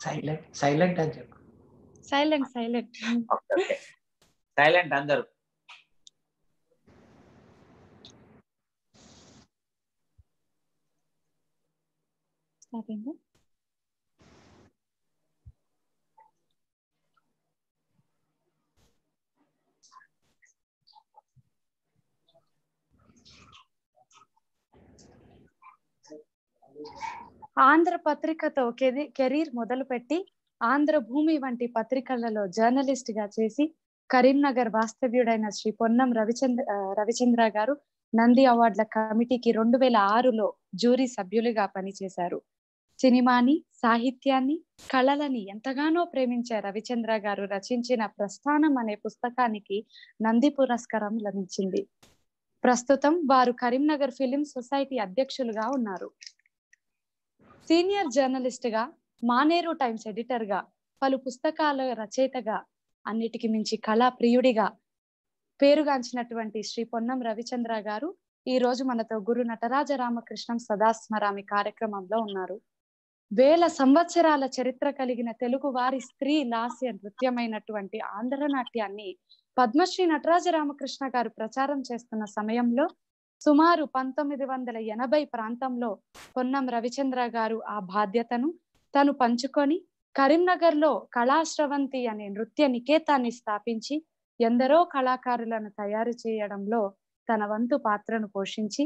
Silent silent అని చెప్పు. Silent silent silent అందరు. స్టార్ట్ ఆంధ్ర పత్రికతో కెరీర్ కెరీర్ మొదలుపెట్టి ఆంధ్ర భూమి వంటి పత్రికలలో జర్నలిస్ట్గా చేసి కరీంనగర్ వాస్తవ్యుడైన శ్రీ పొన్నం రవిచంద్ర రవిచంద్ర గారు నంది అవార్డుల కమిటీకి రెండు వేల ఆరులో జ్యూరీ సభ్యులుగా పనిచేశారు. సినిమాని సాహిత్యాన్ని కళలని ఎంతగానో ప్రేమించే రవిచంద్ర గారు రచించిన ప్రస్థానం అనే పుస్తకానికి నంది పురస్కారం లభించింది. ప్రస్తుతం వారు కరీంనగర్ ఫిలిం సొసైటీ అధ్యక్షులుగా ఉన్నారు. సీనియర్ జర్నలిస్ట్గా మానేరు టైమ్స్ ఎడిటర్గా పలు పుస్తకాల రచయితగా అన్నిటికి మించి కళా ప్రియుడిగా పేరుగాంచినటువంటి శ్రీ పొన్నం రవిచంద్ర గారు ఈ రోజు మనతో గురు నటరాజ రామకృష్ణం సదాస్మరామి కార్యక్రమంలో ఉన్నారు. వేల సంవత్సరాల చరిత్ర కలిగిన తెలుగు వారి స్త్రీ లాస్య నృత్యమైనటువంటి ఆంధ్ర నాట్యాన్ని పద్మశ్రీ నటరాజ రామకృష్ణ గారు ప్రచారం చేస్తున్న సమయంలో సుమారు పంతొమ్మిది వందల ఎనభై ప్రాంతంలో పొన్నం రవిచంద్ర గారు ఆ బాధ్యతను తను పంచుకొని కరీంనగర్లో కళాశ్రవంతి అనే నృత్య నికేతాన్ని స్థాపించి ఎందరో కళాకారులను తయారు చేయడంలో తన వంతు పాత్రను పోషించి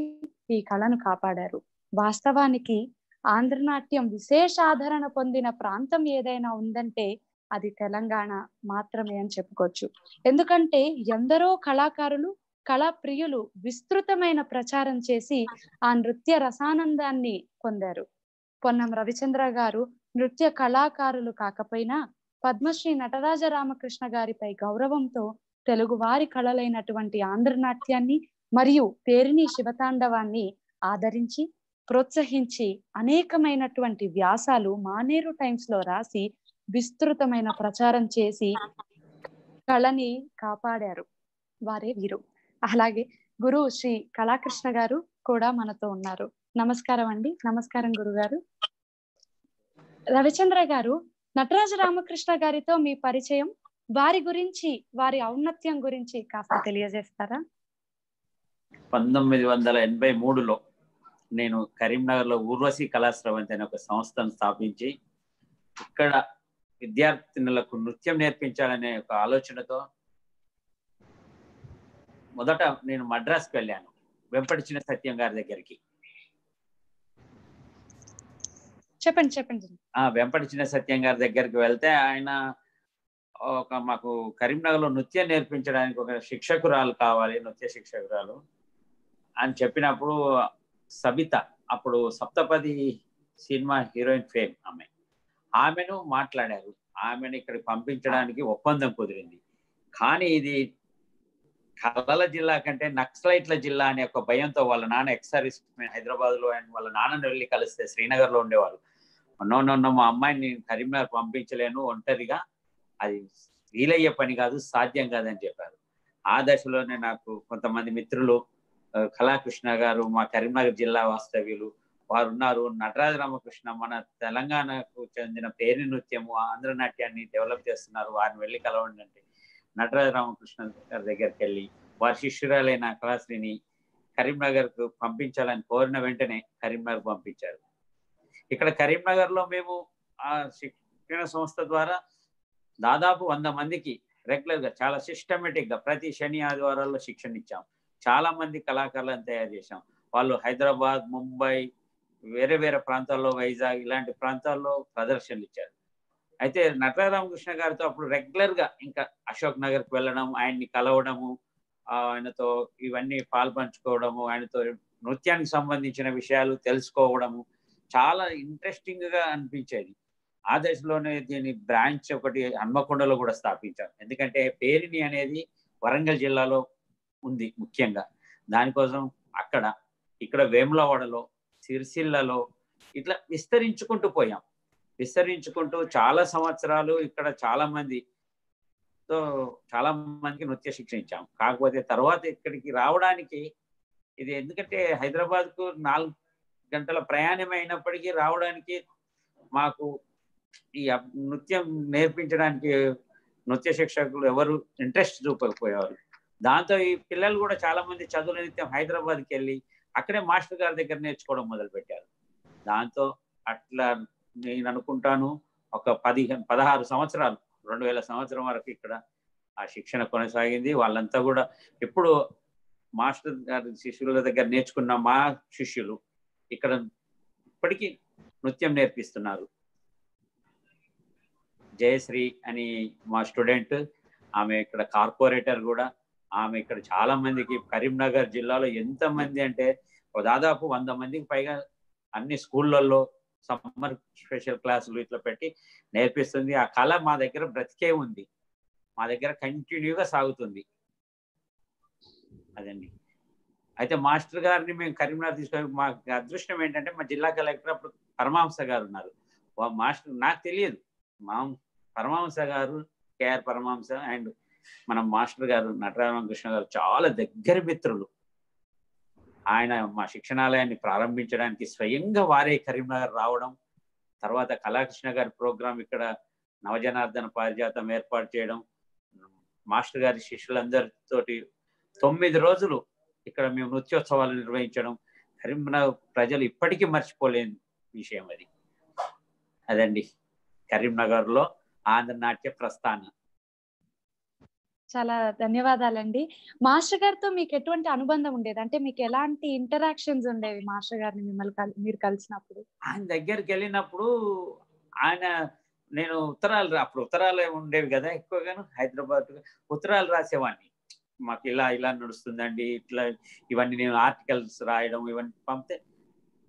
ఈ కళను కాపాడారు. వాస్తవానికి ఆంధ్రనాట్యం విశేష ఆదరణ పొందిన ప్రాంతం ఏదైనా ఉందంటే అది తెలంగాణ మాత్రమే అని చెప్పుకోవచ్చు. ఎందుకంటే ఎందరో కళాకారులు కళా ప్రియులు విస్తృతమైన ప్రచారం చేసి ఆ నృత్య రసానందాన్ని పొందారు. పొన్నం రవిచంద్ర గారు నృత్య కళాకారులు కాకపోయినా పద్మశ్రీ నటరాజ రామకృష్ణ గారిపై గౌరవంతో తెలుగు వారి కళలైనటువంటి ఆంధ్రనాట్యాన్ని మరియు పేరిణి శివతాండవాన్ని ఆదరించి ప్రోత్సహించి అనేకమైనటువంటి వ్యాసాలు మానేరు టైమ్స్లో రాసి విస్తృతమైన ప్రచారం చేసి కళని కాపాడారు వారే వీరు. అలాగే గురువు శ్రీ కళాకృష్ణ గారు కూడా మనతో ఉన్నారు. నమస్కారం అండి. నమస్కారం గురుగారు. రవిచంద్ర గారు నటరాజ రామకృష్ణ గారితో మీ పరిచయం వారి గురించి వారి ఔన్నత్యం గురించి కాస్త తెలియజేస్తారా? పంతొమ్మిది వందల ఎనభై మూడులో నేను కరీంనగర్లో ఊర్వశి కళాశ్రవంతి అనే ఒక సంస్థను స్థాపించి ఇక్కడ విద్యార్థినులకు నృత్యం నేర్పించాలనే ఒక ఆలోచనతో మొదట నేను మద్రాస్కి వెళ్ళాను వెంపటిచిన సత్యం గారి దగ్గరికి. చెప్పండి చెప్పండి. ఆ వెంపటిచిన సత్యం గారి దగ్గరికి వెళ్తే ఆయన ఒక మాకు కరీంనగర్లో నృత్యం నేర్పించడానికి ఒక శిక్షకురాలు కావాలి నృత్య శిక్షకురాలు అని చెప్పినప్పుడు సబిత అప్పుడు సప్తపది సినిమా హీరోయిన్ ఫేమ్ ఆమె. ఆమెను మాట్లాడారు. ఆమెను ఇక్కడికి పంపించడానికి ఒప్పందం కుదిరింది. కానీ ఇది కలల జిల్లా కంటే నక్సలైట్ల జిల్లా అనే ఒక భయంతో వాళ్ళ నాన్న ఎక్సర్వీస్ హైదరాబాద్లో అండ్ వాళ్ళ నాన్నని వెళ్ళి కలిస్తే శ్రీనగర్లో ఉండేవాళ్ళు. నో నో నో మా అమ్మాయిని నేను కరీంనగర్ పంపించలేను ఒంటరిగా. అది వీలయ్యే పని కాదు సాధ్యం కాదని చెప్పారు. ఆ దశలోనే నాకు కొంతమంది మిత్రులు కళాకృష్ణ గారు మా కరీంనగర్ జిల్లా వాస్తవ్యులు వారు ఉన్నారు నటరాజ రామకృష్ణ మన తెలంగాణకు చెందిన పేరు నృత్యము ఆంధ్ర నాట్యాన్ని డెవలప్ చేస్తున్నారు. వారిని వెళ్ళి కలవండి అంటే నటరాజ రామకృష్ణ గారి దగ్గరికి వెళ్ళి వారి శిష్యురాలైన కళాశ్రీని కరీంనగర్కు పంపించాలని కోరిన వెంటనే కరీంనగర్ పంపించారు. ఇక్కడ కరీంనగర్లో మేము ఆ శిక్షణ సంస్థ ద్వారా దాదాపు వంద మందికి రెగ్యులర్గా చాలా సిస్టమేటిక్గా ప్రతి శని ఆదివారాల్లో శిక్షణ ఇచ్చాం. చాలా మంది కళాకారులను తయారు చేశాం. వాళ్ళు హైదరాబాద్ ముంబై వేరే వేరే ప్రాంతాల్లో వైజాగ్ ఇలాంటి ప్రాంతాల్లో ప్రదర్శనలు ఇచ్చారు. అయితే నటరామకృష్ణ గారితో అప్పుడు రెగ్యులర్గా ఇంకా అశోక్ నగర్కి వెళ్ళడం ఆయన్ని కలవడము ఆయనతో ఇవన్నీ పాల్పంచుకోవడము ఆయనతో నృత్యానికి సంబంధించిన విషయాలు తెలుసుకోవడము చాలా ఇంట్రెస్టింగ్గా అనిపించేది. ఆ దశలోనే దీని బ్రాంచ్ ఒకటి హన్మకొండలో కూడా స్థాపించాం ఎందుకంటే పేరిని అనేది వరంగల్ జిల్లాలో ఉంది ముఖ్యంగా. దానికోసం అక్కడ ఇక్కడ వేములవాడలో సిరిసిల్లలో ఇట్లా విస్తరించుకుంటూ పోయాం. విస్తరించుకుంటూ చాలా సంవత్సరాలు ఇక్కడ చాలా మంది తో చాలా మందికి నృత్య శిక్షణ ఇచ్చాం కాకపోతే తర్వాత ఇక్కడికి రావడానికి ఇది ఎందుకంటే హైదరాబాద్కు నాలుగు గంటల ప్రయాణం అయినప్పటికీ రావడానికి మాకు ఈ నృత్యం నేర్పించడానికి నృత్య శిక్షకులు ఎవరు ఇంట్రెస్ట్ చూపకపోయేవారు. దాంతో ఈ పిల్లలు కూడా చాలా మంది చదువుల నిత్యం హైదరాబాద్కి వెళ్ళి అక్కడే మాస్టర్ గారి దగ్గర నేర్చుకోవడం మొదలుపెట్టారు. దాంతో అట్లా నేను అనుకుంటాను ఒక పదిహేను పదహారు సంవత్సరాలు రెండు వేల సంవత్సరం వరకు ఇక్కడ ఆ శిక్షణ కొనసాగింది. వాళ్ళంతా కూడా ఇప్పుడు మాస్టర్ గారి శిష్యుల దగ్గర నేర్చుకున్న మా శిష్యులు ఇక్కడ ఇప్పటికీ నృత్యం నేర్పిస్తున్నారు. జయశ్రీ అని మా స్టూడెంట్ ఆమె ఇక్కడ కార్పొరేటర్ కూడా. ఆమె ఇక్కడ చాలా మందికి కరీంనగర్ జిల్లాలో ఎంతమంది అంటే దాదాపు వంద మందికి పైగా అన్ని స్కూళ్ళల్లో సమ్మర్ స్పెషల్ క్లాసులు ఇట్లా పెట్టి నేర్పిస్తుంది. ఆ కళ మా దగ్గర బ్రతికే ఉంది. మా దగ్గర కంటిన్యూగా సాగుతుంది. అదండి. అయితే మాస్టర్ గారిని మేము కరీంనగర్ తీసుకొని మా అదృష్టం ఏంటంటే మా జిల్లా కలెక్టర్ అప్పుడు పరమహంస గారు ఉన్నారు. వా- మాస్టర్ నాకు తెలియదు. మా పరమహంస గారు కేఆర్ పరమహంస అండ్ మన మాస్టర్ గారు నటరామకృష్ణ గారు చాలా దగ్గర మిత్రులు. ఆయన మా శిక్షణాలయాన్ని ప్రారంభించడానికి స్వయంగా వారే కరీంనగర్ రావడం తర్వాత కళాకృష్ణ గారి ప్రోగ్రాం ఇక్కడ నవజనార్దన పారిజాతం ఏర్పాటు చేయడం మాస్టర్ గారి శిష్యులందరితోటి తొమ్మిది రోజులు ఇక్కడ మేము నృత్యోత్సవాలు నిర్వహించడం. కరీంనగర్ ప్రజలు ఇప్పటికీ మర్చిపోలేని విషయం అది. అదండి కరీంనగర్లో ఆంధ్ర నాట్య ప్రస్థానం. చాలా ధన్యవాదాలండి. మాస్టర్ గారితో మీకు ఎటువంటి అనుబంధం ఉండేది? అంటే మీకు ఎలాంటి ఇంటరాక్షన్స్ ఉండేవి మాస్టర్ గారిని మిమ్మల్ని మీరు కలిసినప్పుడు? ఆయన దగ్గరికి వెళ్ళినప్పుడు ఆయన నేను ఉత్తరాలు రా- అప్పుడు ఉత్తరాలు ఉండేవి కదా ఎక్కువగాను హైదరాబాద్ ఉత్తరాలు రాసేవాడిని. మాకు ఇలా ఇలా నడుస్తుందండి ఇట్లా ఇవన్నీ నేను ఆర్టికల్స్ రాయడం ఇవన్నీ పంపితే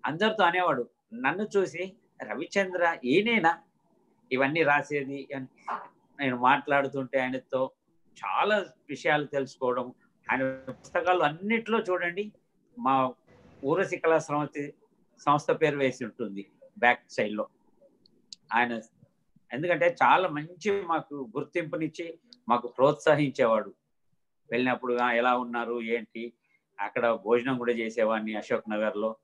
అందరితో అనేవాడు. నన్ను చూసి రవిచంద్ర ఈయనేనా? ఇవన్నీ రాసేది అని నేను మాట్లాడుతుంటే ఆయనతో చాలా విషయాలు తెలుసుకోవడం. ఆయన పుస్తకాలు అన్నిట్లో చూడండి మా ఊరసి కళా సంస్థ సంస్థ పేరు వేసి ఉంటుంది బ్యాక్ సైడ్లో ఆయన ఎందుకంటే చాలా మంచి మాకు గుర్తింపునిచ్చి మాకు ప్రోత్సహించేవాడు. వెళ్ళినప్పుడు ఎలా ఉన్నారు ఏంటి? అక్కడ భోజనం కూడా చేసేవాడిని అశోక్ నగర్లో.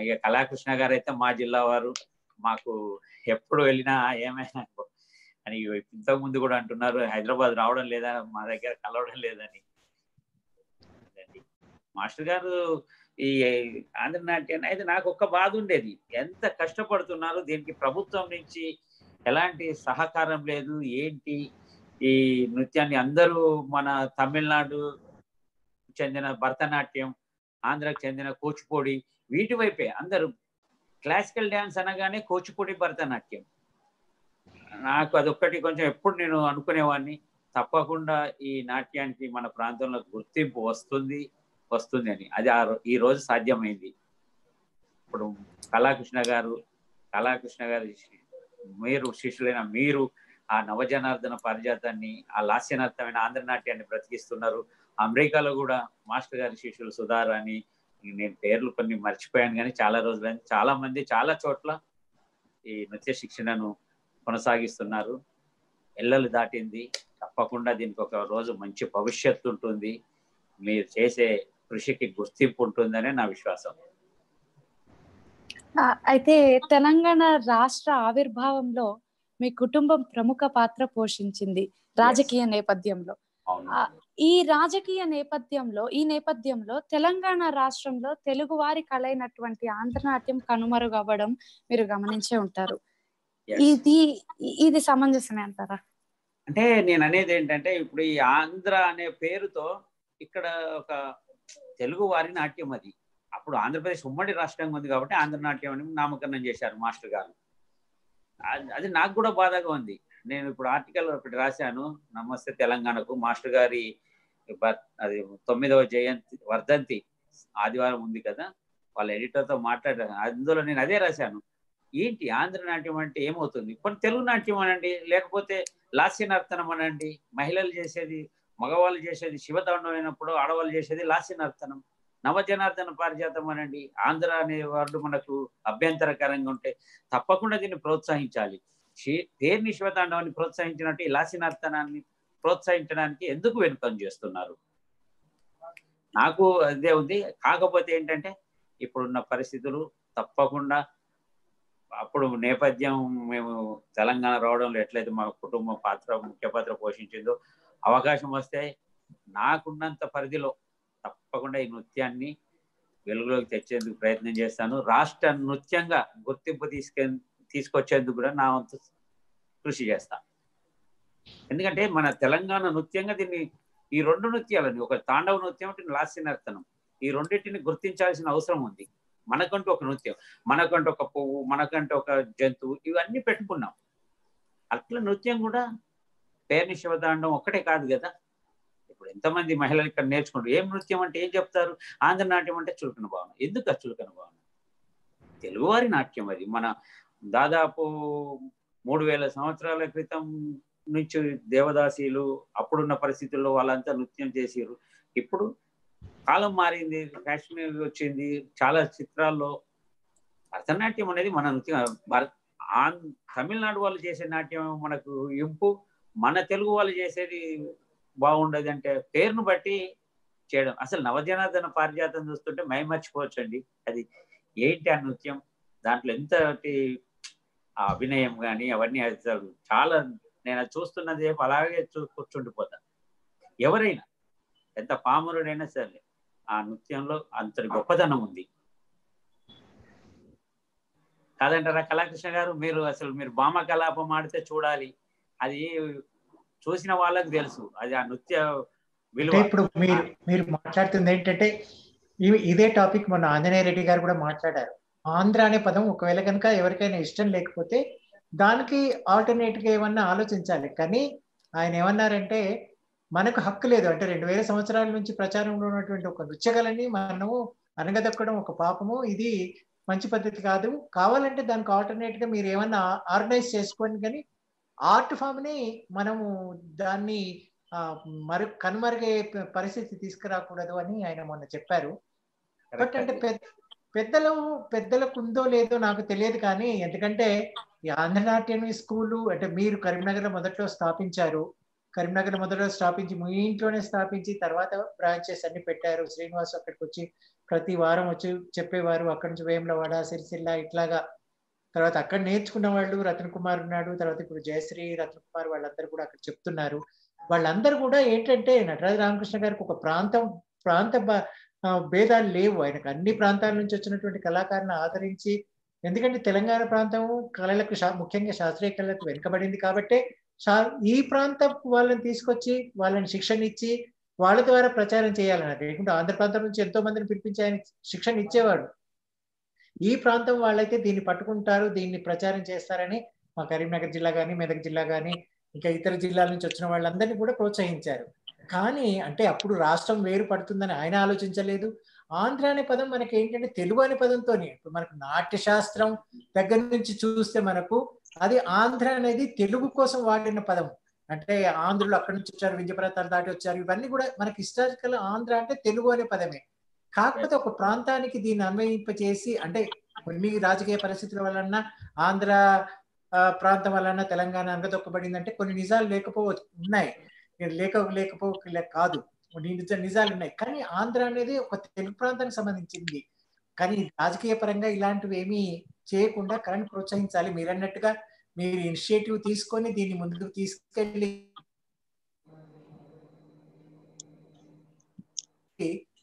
ఇక కళాకృష్ణ గారు అయితే మా జిల్లా వారు మాకు ఎప్పుడు వెళ్ళినా ఏమైనా అని ఇంతకు ముందు కూడా అంటున్నారు హైదరాబాద్ రావడం లేదా? మా దగ్గర కలవడం లేదని. మాస్టర్ గారు ఈ ఆంధ్ర నాట్యాన్ని అయితే నాకు ఒక్క బాధ ఉండేది. ఎంత కష్టపడుతున్నారు దీనికి ప్రభుత్వం నుంచి ఎలాంటి సహకారం లేదు ఏంటి? ఈ నృత్యాన్ని అందరూ మన తమిళనాడు చెందిన భరతనాట్యం ఆంధ్రకు చెందిన కూచిపూడి వీటి వైపే అందరూ. క్లాసికల్ డ్యాన్స్ అనగానే కూచిపూడి భరతనాట్యం. నాకు అదొక్కటి కొంచెం ఎప్పుడు నేను అనుకునేవాడిని. తప్పకుండా ఈ నాట్యానికి మన ప్రాంతంలో గుర్తింపు వస్తుంది వస్తుంది అని. అది ఆ ఈ రోజు సాధ్యమైంది. ఇప్పుడు కళాకృష్ణ గారు కళాకృష్ణ గారి మీరు శిష్యులైన మీరు ఆ నవజనార్దన పారిజాతాన్ని ఆ లాస్యనార్థమైన ఆంధ్ర నాట్యాన్ని బ్రతికిస్తున్నారు. అమెరికాలో కూడా మాస్టర్ గారి శిష్యులు సుధార్ అని నేను పేర్లు కొన్ని మర్చిపోయాను కానీ చాలా రోజులైంది. చాలా మంది చాలా చోట్ల ఈ నృత్య శిక్షణను కొనసాగిస్తున్నారు. ఎల్లలు దాటింది. తప్పకుండా దీనికి ఒక రోజు మంచి భవిష్యత్తు ఉంటుంది. మీరు చేసే కృషికి గుర్తింపు ఉంటుందనే నా విశ్వాసం. అయితే తెలంగాణ రాష్ట్ర ఆవిర్భావంలో మీ కుటుంబం ప్రముఖ పాత్ర పోషించింది రాజకీయ నేపథ్యంలో. ఈ రాజకీయ నేపథ్యంలో ఈ నేపథ్యంలో తెలంగాణ రాష్ట్రంలో తెలుగు వారి కళైనటువంటి ఆంధ్రనాట్యం కనుమరుగవ్వడం మీరు గమనించే ఉంటారు. ఇది ఇది సమంజసమే అంటారా? అంటే నేను అనేది ఏంటంటే ఇప్పుడు ఈ ఆంధ్ర అనే పేరుతో ఇక్కడ ఒక తెలుగు వారి నాట్యం అది. అప్పుడు ఆంధ్రప్రదేశ్ ఉమ్మడి రాష్ట్రంగా ఉంది కాబట్టి ఆంధ్ర నాట్యం అని నామకరణం చేశారు మాస్టర్ గారు. అది- నాకు కూడా బాధగా ఉంది. నేను ఇప్పుడు ఆర్టికల్ ఒకటి రాశాను. నమస్తే తెలంగాణకు. మాస్టర్ గారి అది తొమ్మిదవ జయంతి వర్ధంతి ఆదివారం ఉంది కదా. వాళ్ళ ఎడిటర్తో మాట్లాడాను. అందులో నేను అదే రాశాను. ఏంటి ఆంధ్ర నాట్యం అంటే ఏమవుతుంది? కొన్ని తెలుగు నాట్యం అనండి లేకపోతే లాస్య నర్తనం అనండి. మహిళలు చేసేది మగవాళ్ళు చేసేది శివతాండం అయినప్పుడు ఆడవాళ్ళు చేసేది లాస్య నర్తనం నవజనార్దన పారిజాతం అనండి. ఆంధ్ర అనే వర్డ్ మనకు అభ్యంతరకరంగా ఉంటే తప్పకుండా దీన్ని ప్రోత్సహించాలి. శి- శివతాండవాన్ని ప్రోత్సహించినట్టు ఈ లాస్య నర్తనాన్ని ప్రోత్సహించడానికి ఎందుకు వెనుకం చేస్తున్నారు? నాకు అదే ఉంది. కాకపోతే ఏంటంటే ఇప్పుడున్న పరిస్థితులు తప్పకుండా అప్పుడు నేపథ్యం మేము తెలంగాణ రావడంలో ఎట్లయితే మా కుటుంబం పాత్ర ముఖ్య పాత్ర పోషించిందో అవకాశం వస్తే నాకున్నంత పరిధిలో తప్పకుండా ఈ నృత్యాన్ని వెలుగులోకి తెచ్చేందుకు ప్రయత్నం చేస్తాను. రాష్ట్ర నృత్యంగా గుర్తింపు తీసుకె తీసుకొచ్చేందుకు కూడా నా వంతు కృషి చేస్తాను ఎందుకంటే మన తెలంగాణ నృత్యంగా దీన్ని ఈ రెండు నృత్యాలని ఒక తాండవ నృత్యం ఒకటి లాస్య నర్తనం ఈ రెండింటిని గుర్తించాల్సిన అవసరం ఉంది. మనకంటూ ఒక నృత్యం మనకంటూ ఒక పువ్వు మనకంటూ ఒక జంతువు ఇవన్నీ పెట్టుకున్నాం. అట్లా నృత్యం కూడా పేరుని శివతాండం ఒక్కటే కాదు కదా. ఇప్పుడు ఎంతమంది మహిళలు ఇక్కడ నేర్చుకుంటారు? ఏం నృత్యం అంటే ఏం చెప్తారు? ఆంధ్ర నాట్యం అంటే చులకన భావన. ఎందుకు ఆ చులకన భావన? తెలుగువారి నాట్యం అది. మన దాదాపు మూడు వేల సంవత్సరాల క్రితం నుంచి దేవదాసీలు అప్పుడున్న పరిస్థితుల్లో వాళ్ళంతా నృత్యం చేసారు ఇప్పుడు కాలం మారింది కాశ్మీర్ వచ్చింది చాలా చిత్రాల్లో భరతనాట్యం అనేది మన నృత్యం ఆన్ తమిళనాడు వాళ్ళు చేసే నాట్యం మనకు ఇంపు మన తెలుగు వాళ్ళు చేసేది బాగుండదు అంటే పేరును బట్టి చేయడం. అసలు నవజనార్దన పారిజాతం చూస్తుంటే మై మర్చిపోవచ్చు అండి అది ఏంటి ఆ నృత్యం? దాంట్లో ఎంత ఆ అభినయం కానీ అవన్నీ అసలు చాలా నేను చూస్తున్నది అలాగే చూ కూర్చుండిపోతాను ఎవరైనా ఎంత పామరుడైనా సరే. ఆ నృత్యంలో అంతటి గొప్పతనం ఉంది. కాదంటారా కళాకృష్ణ గారు? మీరు అసలు మీరు భామ కలాపం ఆడితే చూడాలి. అది చూసిన వాళ్ళకి తెలుసు. అది ఆ నృత్య విలువ. ఇప్పుడు మీరు మీరు మాట్లాడుతుంది ఏంటంటే ఇదే టాపిక్ మొన్న ఆంజనేయ రెడ్డి గారు కూడా మాట్లాడారు. ఆంధ్ర అనే పదం ఒకవేళ కనుక ఎవరికైనా ఇష్టం లేకపోతే దానికి ఆల్టర్నేట్గా ఏమన్నా ఆలోచించాలి. కానీ ఆయన ఏమన్నారంటే మనకు హక్కు లేదు. అంటే రెండు వేల సంవత్సరాల నుంచి ప్రచారంలో ఉన్నటువంటి ఒక నృత్యకళని మనము అనగదొక్కడం ఒక పాపము. ఇది మంచి పద్ధతి కాదు. కావాలంటే దానికి ఆల్టర్నేట్గా మీరు ఏమన్నా ఆర్గనైజ్ చేసుకోండి కానీ ఆర్ట్ ఫామ్ని మనము దాన్ని మరు కనుమరుగే పరిస్థితి తీసుకురాకూడదు అని ఆయన మొన్న చెప్పారు. బట్ అంటే పెద్ద పెద్దలు పెద్దలకు ఉందో లేదో నాకు తెలియదు కానీ ఎందుకంటే ఈ ఆంధ్రనాట్యం స్కూలు. అంటే మీరు కరీంనగర్ మొదట్లో స్థాపించారు. కరీంనగర్ మొదట స్థాపించి మీ ఇంట్లోనే స్థాపించి తర్వాత బ్రాంచెస్ అన్ని పెట్టారు. శ్రీనివాస్ అక్కడికి వచ్చి ప్రతి వారం వచ్చి చెప్పేవారు. అక్కడి నుంచి వేములవాడ సిరిసిల్ల ఇట్లాగా. తర్వాత అక్కడ నేర్చుకున్న వాళ్ళు రతన్ కుమార్ ఉన్నాడు. తర్వాత ఇప్పుడు జయశ్రీ రతన్ కుమార్ వాళ్ళందరూ కూడా అక్కడ చెప్తున్నారు. వాళ్ళందరూ కూడా ఏంటంటే నటరాజ రామకృష్ణ గారికి ఒక ప్రాంతం ప్రాంత భేదాలు లేవు. ఆయనకు అన్ని ప్రాంతాల నుంచి వచ్చినటువంటి కళాకారులను ఆదరించి ఎందుకంటే తెలంగాణ ప్రాంతం కళలకు ముఖ్యంగా శాస్త్రీయ కళలకు వెనుకబడింది కాబట్టే ఈ ప్రాంతం వాళ్ళని తీసుకొచ్చి వాళ్ళని శిక్షణ ఇచ్చి వాళ్ళ ద్వారా ప్రచారం చేయాలన్నారు లేకుంటే ఆంధ్ర ప్రాంతం నుంచి ఎంతో మందిని పిలిపించి ఆయన శిక్షణ ఇచ్చేవాడు. ఈ ప్రాంతం వాళ్ళైతే దీన్ని పట్టుకుంటారు దీన్ని ప్రచారం చేస్తారని మా కరీంనగర్ జిల్లా కానీ మెదక్ జిల్లా కానీ ఇంకా ఇతర జిల్లాల నుంచి వచ్చిన వాళ్ళందరినీ కూడా ప్రోత్సహించారు. కానీ అంటే అప్పుడు రాష్ట్రం వేరు పడుతుందని ఆయన ఆలోచించలేదు. ఆంధ్ర అనే పదం మనకి ఏంటంటే తెలుగు అనే పదంతోనే. ఇప్పుడు మనకు నాట్య శాస్త్రం దగ్గర నుంచి చూస్తే మనకు అది ఆంధ్ర అనేది తెలుగు కోసం వాడిన పదం. అంటే ఆంధ్రులు అక్కడి నుంచి వచ్చారు విద్యప్రతాలు దాటి వచ్చారు ఇవన్నీ కూడా మనకి హిస్టారికల్ ఆంధ్ర అంటే తెలుగు అనే పదమే. కాకపోతే ఒక ప్రాంతానికి దీన్ని అన్వయింపచేసి అంటే కొన్ని రాజకీయ పరిస్థితుల వలన ఆంధ్ర ఆ, ప్రాంతం వలన తెలంగాణ అనగదొక్కబడిందంటే కొన్ని నిజాలు లేకపోవచ్చు ఉన్నాయి. లేక లేకపో కాదు. నిజాలు ఉన్నాయి. కానీ ఆంధ్ర అనేది ఒక తెలుగు ప్రాంతానికి సంబంధించింది. కానీ రాజకీయ పరంగా ఇలాంటివి ఏమీ చేయకుండా కరెంట్ ప్రోత్సహించాలి. మీరు అన్నట్టుగా మీరు ఇనిషియేటివ్ తీసుకొని దీన్ని ముందుకు తీసుకెళ్ళి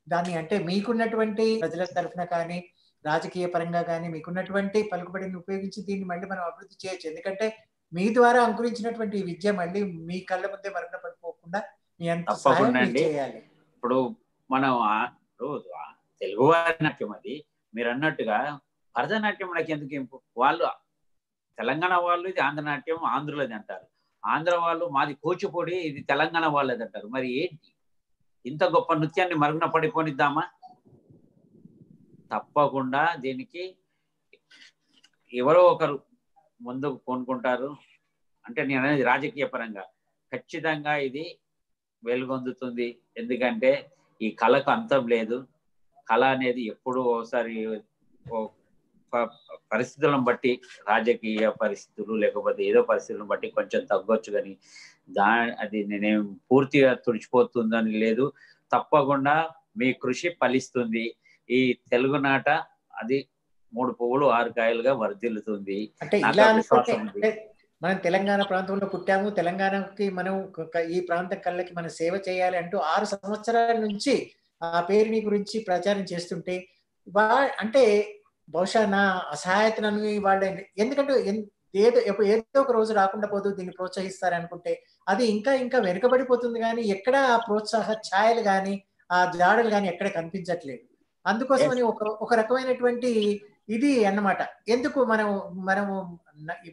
దాన్ని అంటే మీకున్నటువంటి ప్రజల తరఫున కానీ రాజకీయ పరంగా కానీ మీకున్నటువంటి పలుకుబడిని ఉపయోగించి దీన్ని మళ్ళీ మనం అభివృద్ధి చేయొచ్చు. ఎందుకంటే మీ ద్వారా అంకురించినటువంటి ఈ విద్య మళ్ళీ మీ కళ్ళ ముందే మరుగున పడిపోకుండా మీ అంత సహాయం. చేయాలి. ఇప్పుడు మనం తెలుగువారి తెలుగు నాట్యం అది. మీరు అన్నట్టుగా భరతనాట్యం మనకి ఎందుకు ఇంపు? వాళ్ళు తెలంగాణ వాళ్ళు ఇది ఆంధ్ర నాట్యం ఆంధ్రులది అంటారు. ఆంధ్ర వాళ్ళు మాది కూచిపూడి ఇది తెలంగాణ వాళ్ళది అంటారు. మరి ఏంటి? ఇంత గొప్ప నృత్యాన్ని మరుగున పడిపోనిద్దామా? తప్పకుండా దీనికి ఎవరో ఒకరు ముందుకు కొనుక్కుంటారు అంటే నేను అనేది రాజకీయ పరంగా. ఖచ్చితంగా ఇది వెలుగొందుతుంది. ఎందుకంటే ఈ కళకు అంతం లేదు. కళ అనేది ఎప్పుడూ ఒకసారి పరిస్థితులను బట్టి రాజకీయ పరిస్థితులు లేకపోతే ఏదో పరిస్థితులను బట్టి కొంచెం తగ్గొచ్చు కానీ దా అది నేనేం పూర్తిగా తుడిచిపోతుందని లేదు. తప్పకుండా మీ కృషి ఫలిస్తుంది. ఈ తెలుగు నాట అది మూడు పువ్వులు ఆరు కాయలుగా వర్ధిల్లుతుంది. మనం తెలంగాణ ప్రాంతంలో పుట్టాము. తెలంగాణకి మనం ఈ ప్రాంత కళ్ళకి మనం సేవ చేయాలి అంటూ ఆరు సంవత్సరాల నుంచి ఆ పేరుని గురించి ప్రచారం చేస్తుంటే వా అంటే బహుశా నా అసహాయతను వాళ్ళ ఎందుకంటే ఏదో ఏదో ఒక రోజు రాకుండా పోదు దీన్ని ప్రోత్సహిస్తారు అనుకుంటే అది ఇంకా ఇంకా వెనుకబడిపోతుంది కానీ ఎక్కడ ఆ ప్రోత్సాహ ఛాయలు కానీ ఆ జాడలు కానీ ఎక్కడ కనిపించట్లేదు. అందుకోసమని ఒక ఒక రకమైనటువంటి ఇది అన్నమాట. ఎందుకు మనం మనము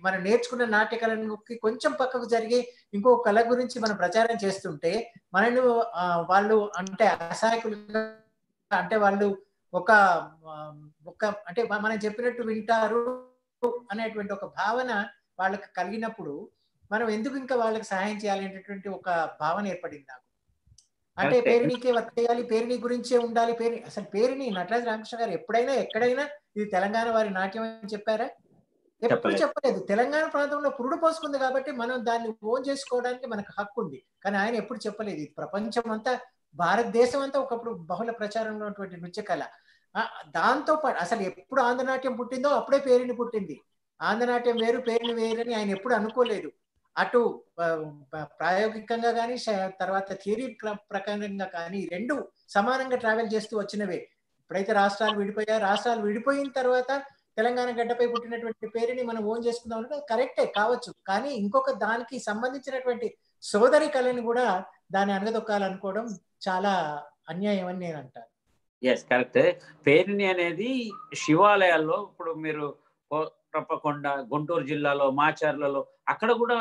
మనం నేర్చుకున్న నాట్యకళకి కొంచెం పక్కకు జరిగి ఇంకో కళ గురించి మనం ప్రచారం చేస్తుంటే మనను వాళ్ళు అంటే అసహాయకులుగా అంటే వాళ్ళు ఒక ఒక అంటే మనం చెప్పినట్టు వింటారు అనేటువంటి ఒక భావన వాళ్ళకి కలిగినప్పుడు మనం ఎందుకు ఇంకా వాళ్ళకి సహాయం చేయాలనేటటువంటి ఒక భావన ఏర్పడింది నాకు అంటే. పేరునికే వర్క్ చేయాలి పేరుని గురించే ఉండాలి పేరు అసలు పేరుని నటరాజ రామకృష్ణ గారు ఎప్పుడైనా ఎక్కడైనా ఇది తెలంగాణ వారి నాట్యం అని చెప్పారా ఎప్పుడు చెప్పలేదు. తెలంగాణ ప్రాంతంలో పురుడు పోసుకుంది కాబట్టి మనం దాన్ని ఓన్ చేసుకోవడానికి మనకు హక్కు ఉంది. కానీ ఆయన ఎప్పుడు చెప్పలేదు. ఇది ప్రపంచం అంతా భారతదేశం అంతా ఒకప్పుడు బహుళ ప్రచారంలో ఉన్నటువంటి నృత్య కళ దాంతో పాటు అసలు ఎప్పుడు ఆంధ్రనాట్యం పుట్టిందో అప్పుడే పేరుని పుట్టింది. ఆంధ్రనాట్యం వేరు పేరుని వేరని ఆయన ఎప్పుడు అనుకోలేదు. అటు ప్రాయోగికంగా కానీ తర్వాత థియరీ ప్రకారంగా కానీ రెండు సమానంగా ట్రావెల్ చేస్తూ వచ్చినవే. ఇప్పుడైతే రాష్ట్రాలు విడిపోయా రాష్ట్రాలు విడిపోయిన తర్వాత తెలంగాణ గడ్డపై పుట్టినటువంటి పేరుని మనం ఓన్ చేసుకుందాం అంటే కరెక్టే కావచ్చు. కానీ ఇంకొక దానికి సంబంధించినటువంటి సోదరి కళని కూడా దాన్ని అనగదొక్కాలనుకోవడం చాలా అన్యాయం అని నేను అంటాను. ఎస్ కరెక్ట్ పేరిని అనేది శివాలయాల్లో ఇప్పుడు మీరు తప్పకొండ గుంటూరు జిల్లాలో మాచర్లలో అక్కడ కూడా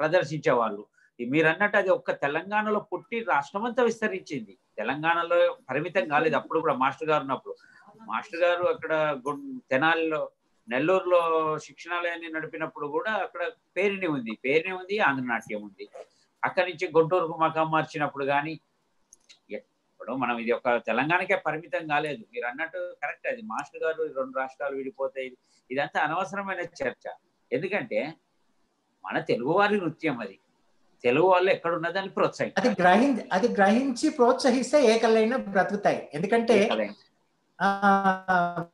ప్రదర్శించేవాళ్ళు. మీరు అన్నట్టు అది ఒక్క తెలంగాణలో పుట్టి రాష్ట్రం అంతా విస్తరించింది. తెలంగాణలో పరిమితం కాలేదు అప్పుడు కూడా మాస్టర్ గారు ఉన్నప్పుడు. మాస్టర్ గారు అక్కడ తెనాలిలో నెల్లూరులో శిక్షణాలయాన్ని నడిపినప్పుడు కూడా అక్కడ పేరిని ఉంది. పేరిని ఉంది ఆంధ్రనాట్యం ఉంది. అక్కడి నుంచి గుంటూరుకు మకం మార్చినప్పుడు కానీ ఇప్పుడు మనం ఇది ఒక తెలంగాణకే పరిమితం కాలేదు. మీరు అన్నట్టు కరెక్ట్ అది. మాస్టర్ గారు ఈ రెండు రాష్ట్రాలు విడిపోతాయి ఇదంతా అనవసరమైన చర్చ. ఎందుకంటే మన తెలుగువారి నృత్యం అది. తెలుగు వాళ్ళు ఎక్కడున్నదని అది ప్రోత్సహించాలి గ్రహించి అది గ్రహించి ప్రోత్సహిస్తే ఏ కళైనా బ్రతుకుతాయి. ఎందుకంటే ఆ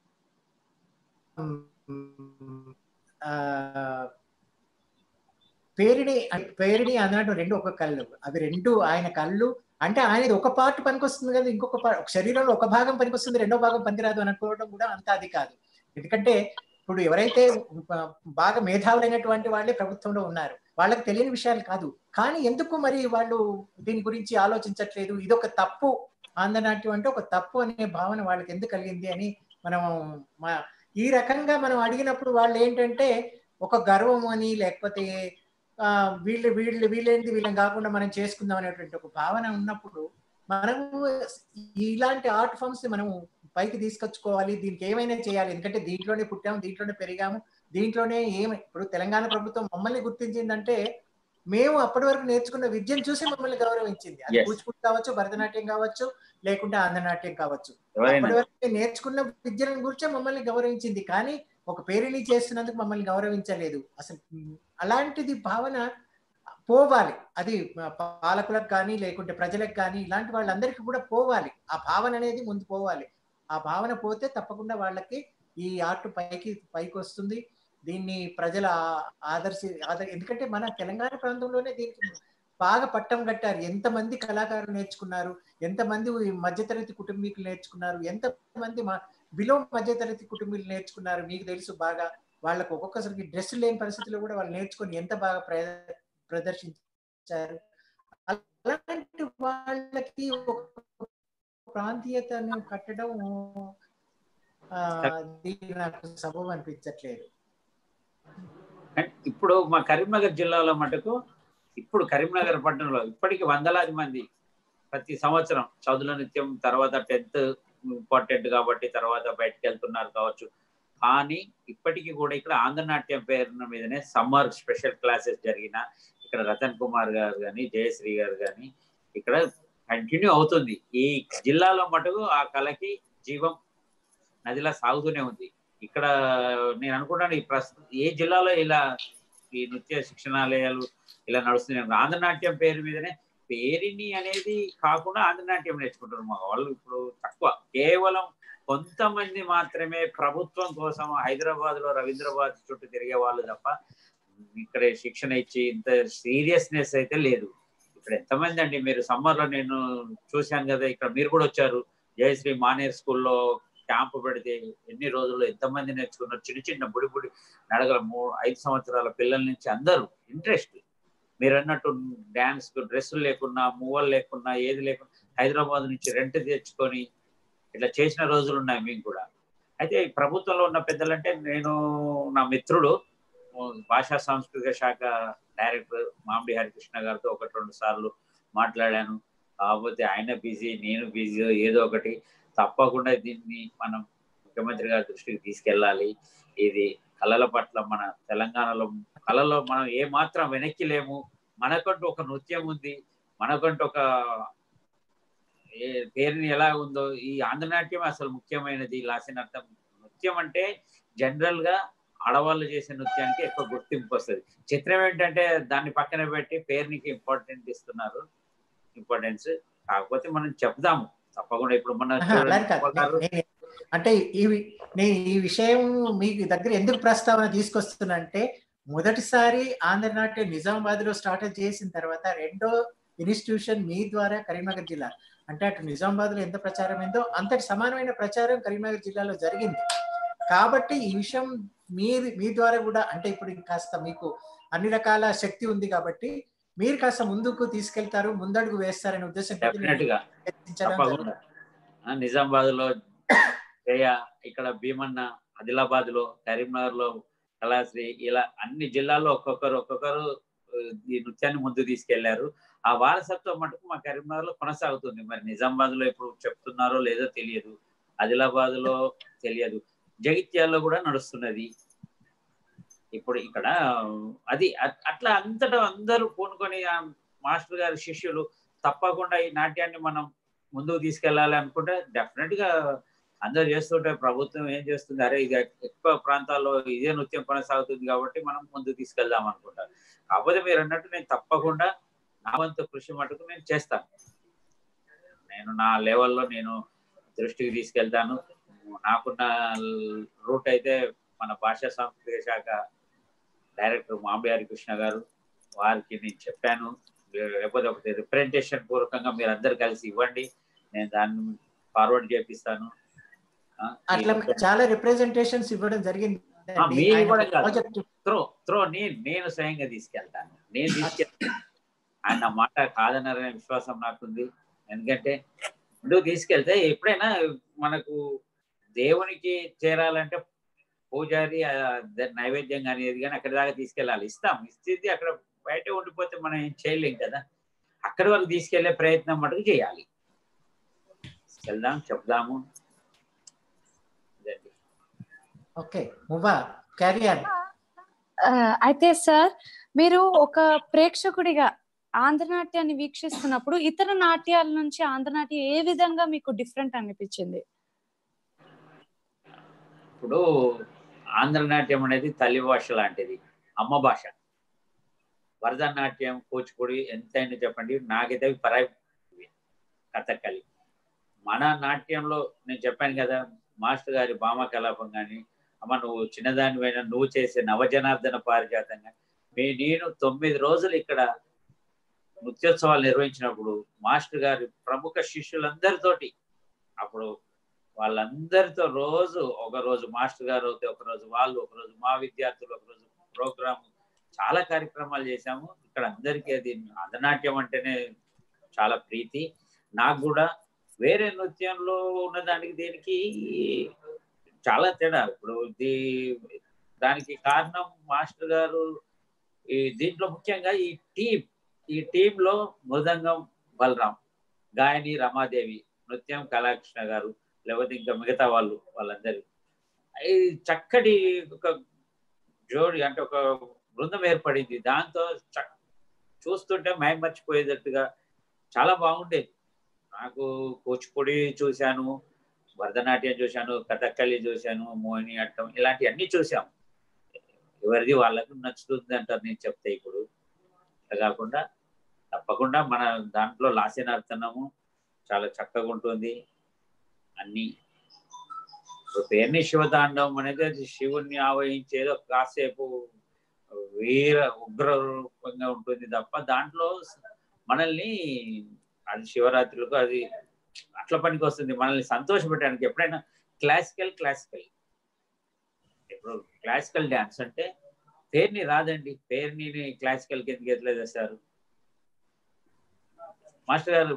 పేరిడి పేరిని అన్నట్టు రెండు ఒక కళ్ళు. అవి రెండు ఆయన కళ్ళు. అంటే ఆయనది ఒక పార్ట్ పనికొస్తుంది కదా ఇంకొక part- ఒక శరీరంలో ఒక భాగం పనికొస్తుంది రెండో భాగం పనికిరాదు అనుకోవడం కూడా అంత అది కాదు. ఎందుకంటే ఇప్పుడు ఎవరైతే బాగా మేధావులైనటువంటి వాళ్ళే ప్రభుత్వంలో ఉన్నారు వాళ్ళకి తెలియని విషయాలు కాదు. కానీ ఎందుకు మరి వాళ్ళు దీని గురించి ఆలోచించట్లేదు? ఇదొక తప్పు. ఆంధ్రనాట్యం అంటే ఒక తప్పు అనే భావన వాళ్ళకి ఎందుకు కలిగింది అని మనం మా- ఈ రకంగా మనం అడిగినప్పుడు వాళ్ళు ఏంటంటే ఒక గర్వం అని లేకపోతే వీళ్ళు వీళ్ళు వీళ్ళేంటి వీళ్ళని కాకుండా మనం చేసుకుందాం అనేటువంటి ఒక భావన ఉన్నప్పుడు మనము ఇలాంటి ఆర్ట్ ఫామ్స్ మనము పైకి తీసుకొచ్చుకోవాలి. దీనికి ఏమైనా చేయాలి. ఎందుకంటే దీంట్లోనే పుట్టాము దీంట్లోనే పెరిగాము దీంట్లోనే ఏమి ఇప్పుడు తెలంగాణ ప్రభుత్వం మమ్మల్ని గుర్తించిందంటే మేము అప్పటి వరకు నేర్చుకున్న విద్యను చూసి మమ్మల్ని గౌరవించింది. అది. కూచిపూడి కావచ్చు భరతనాట్యం కావచ్చు లేకుంటే ఆంధ్రనాట్యం కావచ్చు. అప్పటి వరకు నేర్చుకున్న విద్యలను గురించే మమ్మల్ని గౌరవించింది. కానీ ఒక పేరిని చేస్తున్నందుకు మమ్మల్ని గౌరవించలేదు. అసలు అలాంటిది భావన పోవాలి. అది పాలకులకు కానీ లేకుంటే ప్రజలకు కానీ ఇలాంటి వాళ్ళందరికీ కూడా పోవాలి. ఆ భావన అనేది ముందు పోవాలి. ఆ భావన పోతే తప్పకుండా వాళ్ళకి ఈ ఆర్ట్ పైకి పైకి వస్తుంది. దీన్ని ప్రజల ఆదర్శి ఆదర్ ఎందుకంటే మన తెలంగాణ ప్రాంతంలోనే దీనికి బాగా పట్టం కట్టారు. ఎంతమంది కళాకారులు నేర్చుకున్నారు? ఎంతమంది మధ్యతరగతి కుటుంబీకులు నేర్చుకున్నారు? ఎంతమంది మా బిలో మధ్యతరగతి కుటుంబీకులు నేర్చుకున్నారు? మీకు తెలుసు బాగా. వాళ్ళకు ఒక్కొక్కసారికి డ్రెస్ లేని పరిస్థితుల్లో కూడా వాళ్ళు నేర్చుకొని ఎంత బాగా ప్ర- ప్రదర్శించారు. అలాంటి వాళ్ళకి ఒక ప్రాంతీయతను కట్టడం నాకు సబబు అనిపించట్లేదు. ఇప్పుడు మా కరీంనగర్ జిల్లాలో మటుకు ఇప్పుడు కరీంనగర్ పట్టణంలో ఇప్పటికి వందలాది మంది ప్రతి సంవత్సరం చదువుల నిత్యం తర్వాత టెన్త్ ఇంపార్టెంట్ కాబట్టి తర్వాత బయటకు వెళ్తున్నారు కావచ్చు. కానీ ఇప్పటికీ కూడా ఇక్కడ ఆంధ్రనాట్యం పేరు మీదనే సమ్మర్ స్పెషల్ క్లాసెస్ జరిగిన ఇక్కడ రతన్ కుమార్ గారు కానీ జయశ్రీ గారు కానీ ఇక్కడ కంటిన్యూ అవుతుంది. ఈ జిల్లాలో మటుకు ఆ కళకి జీవం నదిలా సాగుతూనే ఉంది. ఇక్కడ నేను అనుకుంటాను ఈ ప్రస్తుతం ఏ జిల్లాలో ఇలా ఈ నృత్య శిక్షణాలయాలు ఇలా నడుస్తున్నాయి ఆంధ్రనాట్యం పేరు మీదనే పేరిని అనేది కాకుండా ఆంధ్రనాట్యం నేర్చుకుంటారు మా వాళ్ళు ఇప్పుడు తక్కువ. కేవలం కొంతమంది మాత్రమే ప్రభుత్వం కోసం హైదరాబాద్లో రవీంద్రబాద్ చుట్టూ తిరిగే వాళ్ళు తప్ప ఇక్కడ శిక్షణ ఇచ్చి ఇంత సీరియస్నెస్ అయితే లేదు. ఇక్కడ ఎంతమంది అండి? మీరు సమ్మర్లో నేను చూశాను కదా ఇక్కడ మీరు కూడా వచ్చారు. జయశ్రీ మానేర్ స్కూల్లో క్యాంప్ పెడితే ఎన్ని రోజుల్లో ఎంతమంది నేర్చుకున్నారు? చిన్న చిన్న బుడి బుడి నడగల మూడు ఐదు సంవత్సరాల పిల్లల నుంచి అందరూ ఇంట్రెస్ట్. మీరు అన్నట్టు డ్యాన్స్ డ్రెస్సులు లేకున్నా మూవలు లేకున్నా ఏది లేకున్నా హైదరాబాద్ నుంచి రెంట్ తెచ్చుకొని ఇట్లా చేసిన రోజులు ఉన్నాయి మేము కూడా. అయితే ప్రభుత్వంలో ఉన్న పెద్దలంటే నేను నా మిత్రుడు భాషా సాంస్కృతిక శాఖ డైరెక్టర్ మామిడి హరికృష్ణ గారితో ఒకటి రెండు సార్లు మాట్లాడాను. కాకపోతే ఆయన బిజీ నేను బిజీ ఏదో ఒకటి. తప్పకుండా దీన్ని మనం ముఖ్యమంత్రి గారి దృష్టికి తీసుకెళ్ళాలి. ఇది కళల పట్ల మన తెలంగాణలో కళలో మనం ఏ మాత్రం వెనక్కి లేము. మనకంటూ ఒక నృత్యం ఉంది. మనకంటూ ఒక ఏ పేరుని ఎలా ఉందో ఈ ఆంధ్రనాట్యం అసలు ముఖ్యమైనది. లాసినర్థం నృత్యం అంటే జనరల్గా ఆడవాళ్ళు చేసే నృత్యానికి ఎక్కువ గుర్తింపు వస్తుంది. చిత్రం ఏంటంటే దాన్ని పక్కన పెట్టి పేరునికి ఇంపార్టెంట్ ఇస్తున్నారు. ఇంపార్టెన్స్ కాకపోతే మనం చెప్దాము. తప్పకుండా ఇప్పుడు మన అంటే ఈ నేను ఈ విషయం మీ దగ్గర ఎందుకు ప్రస్తావన తీసుకొస్తున్నా అంటే మొదటిసారి ఆంధ్రనాట్య నిజామాబాద్లో స్టార్ట్ చేసిన తర్వాత రెండో ఇన్స్టిట్యూషన్ మీ ద్వారా కరీంనగర్ జిల్లా. అంటే అటు నిజామాబాద్లో ఎంత ప్రచారం ఏందో అంతటి సమానమైన ప్రచారం కరీంనగర్ జిల్లాలో జరిగింది. కాబట్టి ఈ విషయం మీ మీ ద్వారా కూడా అంటే ఇప్పుడు కాస్త మీకు అన్ని రకాల శక్తి ఉంది కాబట్టి మీరు కాస్త ముందుకు తీసుకెళ్తారు ముందడుగు వేస్తారనే ఉద్దేశంతో నిజామాబాద్లో జయ ఇక్కడ భీమన్న ఆదిలాబాద్లో కరీంనగర్లో కళాశ్రీ ఇలా అన్ని జిల్లాల్లో ఒక్కొక్కరు ఒక్కొక్కరు ఈ నృత్యాన్ని ముందు తీసుకెళ్ళారు. ఆ వారసత్వం మటుకు మా కరీంనగర్లో కొనసాగుతుంది. మరి నిజామాబాద్లో ఇప్పుడు చెప్తున్నారో లేదో తెలియదు. ఆదిలాబాద్లో తెలియదు. జగిత్యాల్లో కూడా నడుస్తున్నది. ఇప్పుడు ఇక్కడ అది అట్లా అంతటా అందరూ పూనుకొని మాస్టర్ గారి శిష్యులు తప్పకుండా ఈ నాట్యాన్ని మనం ముందుకు తీసుకెళ్ళాలి అనుకుంటే డెఫినెట్గా అందరూ చేస్తుంటే ప్రభుత్వం ఏం చేస్తుంది? అరే ఇది ఎక్కువ ప్రాంతాల్లో ఇదే నృత్యం కొనసాగుతుంది కాబట్టి మనం ముందుకు తీసుకెళ్దాం అనుకుంటారు. కాకపోతే మీరు అన్నట్టు నేను తప్పకుండా నా వంతు కృషి మటుకు నేను చేస్తాను. నేను నా లెవెల్లో నేను దృష్టికి తీసుకెళ్తాను. నాకున్న రూట్ అయితే మన భాషా సాంస్కృతిక శాఖ డైరెక్టర్ మాంబి హరికృష్ణ గారు వారికి నేను చెప్పాను. లేకపోతే ఒకటి రిప్రజెంటేషన్ పూర్వకంగా మీరు అందరు కలిసి ఇవ్వండి. నేను దాన్ని ఫార్వర్డ్ చేపిస్తాను. అట్లా చాలా రిప్రజెంటేషన్స్ ఇవ్వడం జరిగింది. త్రో త్రో నేను నేను స్వయంగా తీసుకెళ్తాను. నేను తీసుకెళ్తాను. ఆయన మాట కాదన్నారనే విశ్వాసం నాకుంది. ఎందుకంటే ముందుకు తీసుకెళ్తే ఎప్పుడైనా మనకు దేవునికి చేరాలంటే పూజారి నైవేద్యం కానీ ఏది కానీ అక్కడి దాకా తీసుకెళ్ళాలి. ఇస్తాం. ఇస్తుంది అక్కడ బయట ఉండిపోతే మనం ఏం చేయలేం కదా. అక్కడి వరకు తీసుకెళ్ళే ప్రయత్నం మటుకు చేయాలి. వెళ్దాం చెప్దాము. ఓకే. అయితే సార్ మీరు ఒక ప్రేక్షకుడిగా ఆంధ్రనాట్యాన్ని వీక్షిస్తున్నప్పుడు ఇతర నాట్యాల నుంచి ఆంధ్రనాట్యం ఏ విధంగా మీకు డిఫరెంట్ అనిపించింది? ఇప్పుడు ఆంధ్రనాట్యం అనేది తల్లి భాష లాంటిది అమ్మ భాష. భరతనాట్యం కూచిపూడి ఎంతైనా చెప్పండి నాకైతే పరాయి కథకళి మన నాట్యంలో నేను చెప్పాను కదా మాస్టర్ గారి భామ కలాపం కానీ అమ్మ నువ్వు చిన్నదానివైనా నువ్వు చేసే నవజనార్దన పారిజాతం కానీ నేను తొమ్మిది రోజులు ఇక్కడ నృత్యోత్సవాలు నిర్వహించినప్పుడు మాస్టర్ గారి ప్రముఖ శిష్యులందరితోటి అప్పుడు వాళ్ళందరితో రోజు ఒక రోజు మాస్టర్ గారు అయితే ఒకరోజు వాళ్ళు ఒకరోజు మా విద్యార్థులు ఒకరోజు ప్రోగ్రామ్ చాలా కార్యక్రమాలు చేశాము. ఇక్కడ అందరికీ అది అదనాట్యం అంటేనే చాలా ప్రీతి. నాకు కూడా వేరే నృత్యంలో ఉన్న దానికి దీనికి చాలా తేడా. ఇప్పుడు దానికి కారణం మాస్టర్ గారు ఈ దీంట్లో ముఖ్యంగా ఈ టీం ఈ టీంలో మృదంగం బలరాం గాయని రమాదేవి నృత్యం కళాకృష్ణ గారు లేకపోతే ఇంకా మిగతా వాళ్ళు వాళ్ళందరూ. ఈ చక్కటి ఒక జోడి అంటే ఒక బృందం ఏర్పడింది. దాంతో చూస్తుంటే మయం మర్చిపోయేటట్టుగా చాలా బాగుండేది. నాకు కూచిపూడి చూశాను భరతనాట్యం చూశాను కథక్కళి చూశాను మోహిని అట్టం ఇలాంటివన్నీ చూసాం ఎవరిది వాళ్ళకు నచ్చుతుంది అంటారు నేను చెప్తే ఇప్పుడు. కాకుండా తప్పకుండా మన దాంట్లో లాస్యనార్థనము చాలా చక్కగా ఉంటుంది. అన్ని. పేరుని శివతాండవం అనేది అది శివుణ్ణి ఆవహించేదో కాసేపు వీర ఉగ్ర రూపంగా ఉంటుంది తప్ప దాంట్లో మనల్ని అది శివరాత్రులకు అది అట్ల పనికి వస్తుంది. మనల్ని సంతోషపెట్టడానికి ఎప్పుడైనా క్లాసికల్ క్లాసికల్. ఇప్పుడు క్లాసికల్ డ్యాన్స్ అంటే పేరుని రాదండి. పేరుని క్లాసికల్ కిందకి ఎట్లా చేస్తారు మాస్టర్ గారు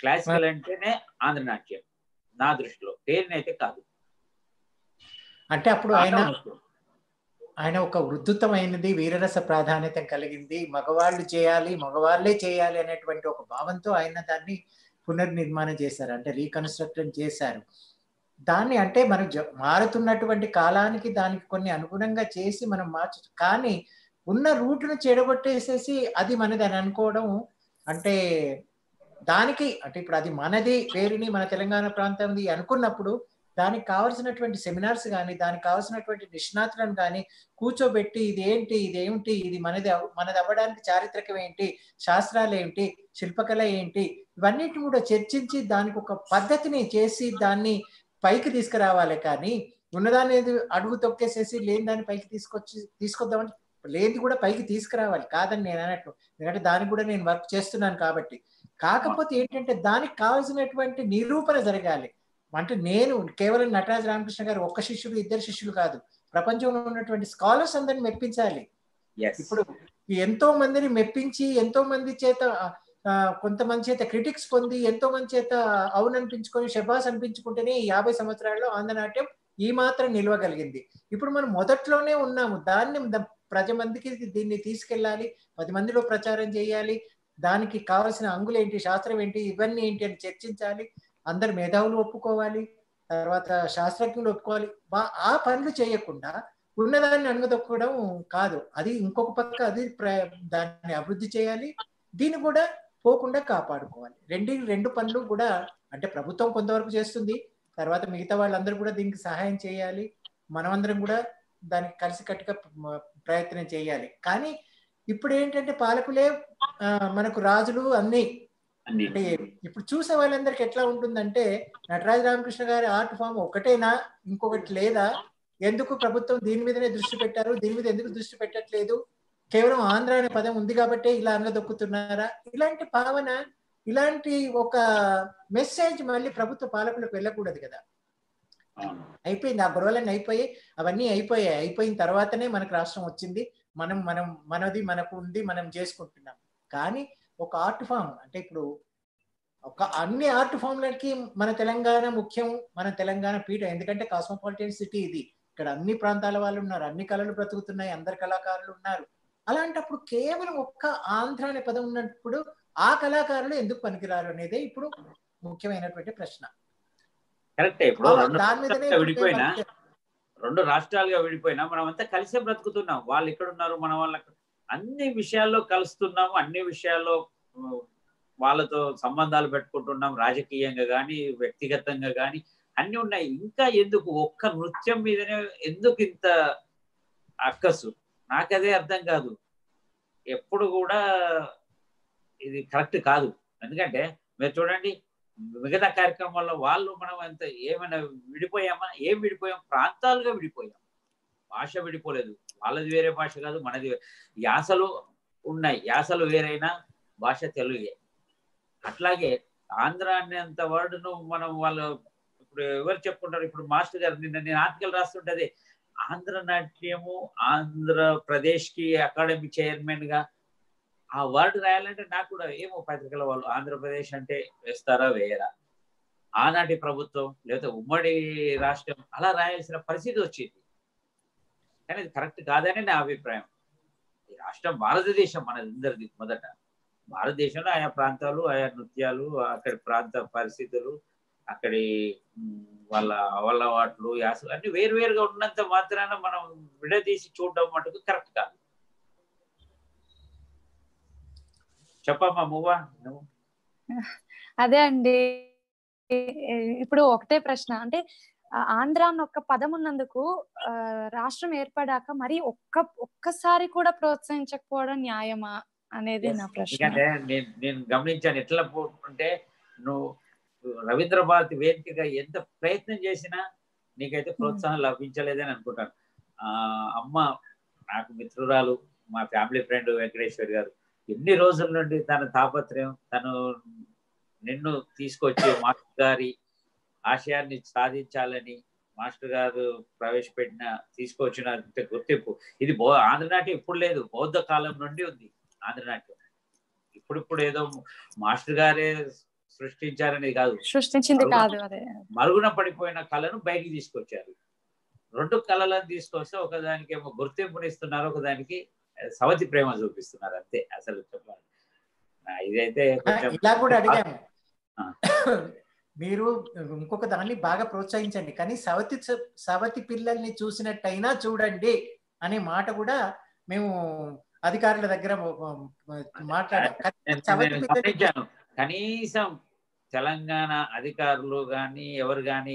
క్లాసికల్ అంటేనే ఆంధ్రనాట్యం. నా దృష్టిలో పేరుని అయితే కాదు. అంటే అప్పుడు ఆయన ఆయన ఒక వృద్ధుతమైనది వీరరస ప్రాధాన్యత కలిగింది మగవాళ్ళు చేయాలి మగవాళ్ళే చేయాలి అనేటువంటి ఒక భావంతో ఆయన దాన్ని పునర్నిర్మాణం చేశారు. అంటే రీకన్స్ట్రక్షన్ చేశారు. దాన్ని అంటే మనం మారుతున్నటువంటి కాలానికి దానికి కొన్ని అనుగుణంగా చేసి మనం మార్చు కానీ ఉన్న రూట్ను చెడగొట్టేసేసి అది మనది అని అనుకోవడం అంటే దానికి అంటే ఇప్పుడు అది మనది పేరుని మన తెలంగాణ ప్రాంతంది అనుకున్నప్పుడు దానికి కావలసినటువంటి సెమినార్స్ కానీ దానికి కావలసినటువంటి నిష్ణాతులను కానీ కూర్చోబెట్టి ఇది ఏంటి ఇది ఇది మనది మనది అవ్వడానికి చారిత్రకం ఏంటి శాస్త్రాలు ఏంటి శిల్పకళ ఏంటి ఇవన్నిటిని కూడా చర్చించి దానికి ఒక పద్ధతిని చేసి దాన్ని పైకి తీసుకురావాలి కానీ ఉన్నదాన్ని అడుగు తొక్కేసేసి లేని దాన్ని పైకి తీసుకొచ్చి తీసుకొద్దామని లేనిది కూడా పైకి తీసుకురావాలి. కాదని నేను అన్నట్టు ఎందుకంటే దానికి కూడా నేను వర్క్ చేస్తున్నాను కాబట్టి కాకపోతే ఏంటంటే దానికి కావాల్సినటువంటి నిరూపణ జరగాలి. అంటే నేను కేవలం నటరాజ రామకృష్ణ గారు ఒక్క శిష్యుడు ఇద్దరు శిష్యులు కాదు. ప్రపంచంలో ఉన్నటువంటి స్కాలర్స్ అందరిని మెప్పించాలి. ఇప్పుడు ఎంతో మందిని మెప్పించి ఎంతో మంది చేత కొంతమంది చేత క్రిటిక్స్ పొంది ఎంతో మంది చేత అవును అనిపించుకొని శబాస్ అనిపించుకుంటేనే ఈ యాభై సంవత్సరాల్లో ఆంధ్రనాట్యం ఈ మాత్రం నిలవగలిగింది. ఇప్పుడు మనం మొదట్లోనే ఉన్నాము. దాన్ని ద- ప్రజ మందికి దీన్ని తీసుకెళ్ళాలి. పది మందిలో ప్రచారం చేయాలి. దానికి కావలసిన అంగులు ఏంటి శాస్త్రం ఏంటి ఇవన్నీ ఏంటి అని చర్చించాలి. అందరు మేధావులు ఒప్పుకోవాలి తర్వాత శాస్త్రజ్ఞులు ఒప్పుకోవాలి. ఆ పనులు చేయకుండా ఉన్నదాన్ని అణగదొక్కడం కాదు. అది ఇంకొక పక్క అది ప్ర- దాన్ని అభివృద్ధి చేయాలి. దీన్ని కూడా పోకుండా కాపాడుకోవాలి. రెండు రెండు పనులు కూడా అంటే ప్రభుత్వం కొంతవరకు చేస్తుంది. తర్వాత మిగతా వాళ్ళందరూ కూడా దీనికి సహాయం చేయాలి. మనమందరం కూడా దానికి కలిసికట్టుగా ప్రయత్నం చేయాలి. కానీ ఇప్పుడు ఏంటంటే పాలకులే మనకు రాజులు అన్ని. అంటే ఇప్పుడు చూసే వాళ్ళందరికి ఎట్లా ఉంటుందంటే నటరాజ రామకృష్ణ గారి ఆర్ట్ ఫామ్ ఒకటేనా ఇంకొకటి లేదా? ఎందుకు ప్రభుత్వం దీని మీదనే దృష్టి పెట్టారు? దీని మీద ఎందుకు దృష్టి పెట్టట్లేదు? కేవలం ఆంధ్ర అనే పదం ఉంది కాబట్టే ఇలా దొక్కుతున్నారా ఇలాంటి భావన ఇలాంటి ఒక మెసేజ్ మళ్ళీ ప్రభుత్వ పాలకులకు వెళ్ళకూడదు కదా. అయిపోయింది. ఆ గొడవలన్నీ అయిపోయి అవన్నీ అయిపోయాయి. అయిపోయిన తర్వాతనే మనకు రాష్ట్రం వచ్చింది. మనం మనం మనది మనకు ఉంది మనం చేసుకుంటున్నాం. కానీ ఒక ఆర్ట్ ఫామ్ అంటే ఇప్పుడు ఒక అన్ని ఆర్ట్ ఫామ్లకి మన తెలంగాణ ముఖ్యం మన తెలంగాణ పీఠ. ఎందుకంటే కాస్మోపాలిటన్ సిటీ ఇది. ఇక్కడ అన్ని ప్రాంతాల వాళ్ళు ఉన్నారు అన్ని కళలు బ్రతుకుతున్నాయి అందరు కళాకారులు ఉన్నారు. అలాంటప్పుడు కేవలం ఒక్క ఆంధ్ర అనే పదం ఉన్నప్పుడు ఆ కళాకారులు ఎందుకు పనికిరారు అనేదే ఇప్పుడు ముఖ్యమైనటువంటి ప్రశ్న. కరెక్టే. ఇప్పుడు దాని మీదనే రెండు రాష్ట్రాలుగా విడిపోయినా మనం అంతా కలిసే బ్రతుకుతున్నాం. వాళ్ళు ఇక్కడ ఉన్నారు మన వాళ్ళ అన్ని విషయాల్లో కలుస్తున్నాము అన్ని విషయాల్లో వాళ్ళతో సంబంధాలు పెట్టుకుంటున్నాం. రాజకీయంగా కానీ వ్యక్తిగతంగా కానీ అన్ని ఉన్నాయి. ఇంకా ఎందుకు? ఒక్క నృత్యం మీదనే ఎందుకు ఇంత అక్కసు? నాకదే అర్థం కాదు. ఎప్పుడు కూడా ఇది కరెక్ట్ కాదు. ఎందుకంటే మీరు చూడండి మిగతా కార్యక్రమాల్లో వాళ్ళు మనం ఎంత ఏమైనా విడిపోయామా? ఏం విడిపోయాం? ప్రాంతాలుగా విడిపోయాం. భాష విడిపోలేదు. వాళ్ళది వేరే భాష కాదు మనది యాసలు ఉన్నాయి. యాసలు వేరైనా భాష తెలుగే. అట్లాగే ఆంధ్ర అనేంత వర్డ్ను మనం వాళ్ళు ఇప్పుడు ఎవరు చెప్పుకుంటారు? ఇప్పుడు మాస్టర్ గారు నిన్న నేను ఆర్టికల్ రాస్తుంటది ఆంధ్ర నాట్యము ఆంధ్రప్రదేశ్కి అకాడమీ చైర్మన్గా ఆ వర్డ్ రాయాలంటే నాకు కూడా ఏమో పత్రికల వాళ్ళు ఆంధ్రప్రదేశ్ అంటే వేస్తారా వేయరా? ఆనాటి ప్రభుత్వం లేదా ఉమ్మడి రాష్ట్రం అలా రాయాల్సిన పరిస్థితి వచ్చింది. కానీ అది కరెక్ట్ కాదని నా అభిప్రాయం. ఈ రాష్ట్రం భారతదేశం మనది మొదట. భారతదేశంలో ఆయా ప్రాంతాలు ఆయా నృత్యాలు అక్కడి ప్రాంత పరిస్థితులు అక్కడి వాళ్ళ అలవాట్లు యాసలు అన్ని వేరువేరుగా ఉన్నంత మాత్రాన మనం విడదీసి చూడడం మటుకు కరెక్ట్ కాదు. చెప్పమ్మా మువ్వా అదే అండి. ఇప్పుడు ఒకటే ప్రశ్న. అంటే ఆంధ్ర అన్న ఒక్క పదం ఉన్నందుకు రాష్ట్రం ఏర్పడాక మరి ఒక్క ఒక్కసారి కూడా ప్రోత్సహించకపోవడం న్యాయమా అనేది నా ప్రశ్న. నేను గమనించాను. ఎట్లా పో- అంటే నువ్వు రవీంద్ర భారతి వేదికగా ఎంత ప్రయత్నం చేసినా నీకైతే ప్రోత్సాహం లభించలేదని అనుకుంటాను. ఆ అమ్మ నాకు మిత్రురాలు మా ఫ్యామిలీ ఫ్రెండ్ వెంకటేశ్వర్ గారు. ఎన్ని రోజుల నుండి తన తాపత్రయం తను నిన్ను తీసుకొచ్చి మాస్టర్ గారి ఆశయాన్ని సాధించాలని మాస్టర్ గారు ప్రవేశపెట్టిన తీసుకొచ్చిన గుర్తింపు. ఇది బౌ ఆంధ్రనాట్యం ఇప్పుడు లేదు బౌద్ధ కాలం నుండి ఉంది ఆంధ్రనాట్యం ఇప్పుడిప్పుడు ఏదో మాస్టర్ గారే సృష్టించారనేది కాదు. సృష్టించింది కాదు మరుగున పడిపోయిన కళను బయటికి తీసుకొచ్చారు. రెండు కళలను తీసుకొస్తే ఒకదానికి ఏమో గుర్తింపునిస్తున్నారు ఒకదానికి సవతి ప్రేమ చూపిస్తున్నారు అంతే అసలు ఇదైతే ఇలా కూడా అడిగాము. మీరు ఇంకొక దాన్ని బాగా ప్రోత్సహించండి కానీ సవతి సవతి పిల్లల్ని చూసినట్టయినా చూడండి అనే మాట కూడా మేము అధికారుల దగ్గర మాట్లాడాం. కానీ నేను- సవతి నేను పిల్లల్ని గమనించాను కనీసం తెలంగాణ అధికారులు కానీ ఎవరు కానీ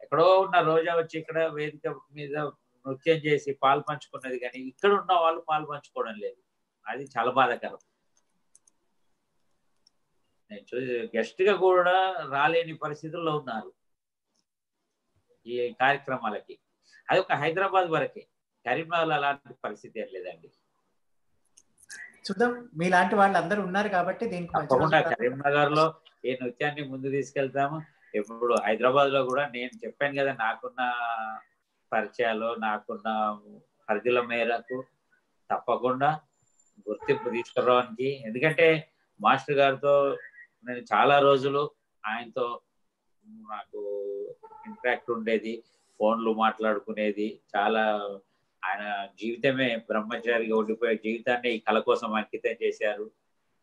ఎక్కడో ఉన్న రోజా వచ్చి ఇక్కడ వేదిక మీద నృత్యం చేసి పాలు పంచుకున్నది కానీ ఇక్కడ ఉన్న వాళ్ళు పాలు పంచుకోవడం లేదు. అది చాలా బాధాకరం. నేను చూసి గెస్ట్గా కూడా రాలేని పరిస్థితుల్లో ఉన్నారు ఈ కార్యక్రమాలకి. అది ఒక హైదరాబాద్ వరకే. కరీంనగర్ అలాంటి పరిస్థితి ఏం లేదండి. చూద్దాం. మీలాంటి వాళ్ళు అందరూ ఉన్నారు కాబట్టి దీనికి తప్పకుండా కరీంనగర్లో ఈ నృత్యాన్ని ముందు తీసుకెళ్తాము. ఇప్పుడు హైదరాబాద్లో కూడా నేను చెప్పాను కదా నాకున్న పరిచయాలు నాకున్న పరిధుల మేరకు తప్పకుండా గుర్తింపు తీసుకురావడానికి. ఎందుకంటే మాస్టర్ గారితో నేను చాలా రోజులు ఆయనతో నాకు ఇంట్రాక్ట్ ఉండేది ఫోన్లు మాట్లాడుకునేది. చాలా ఆయన జీవితమే బ్రహ్మచారిగా ఉండిపోయే జీవితాన్ని ఈ కళ కోసం అంకితం చేశారు.